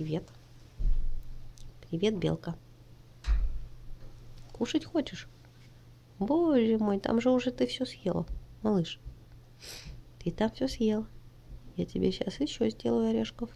Привет. Привет, белка. Кушать хочешь? Боже мой, там же уже ты все съела, малыш. Ты там все съел. Я тебе сейчас еще сделаю орешков.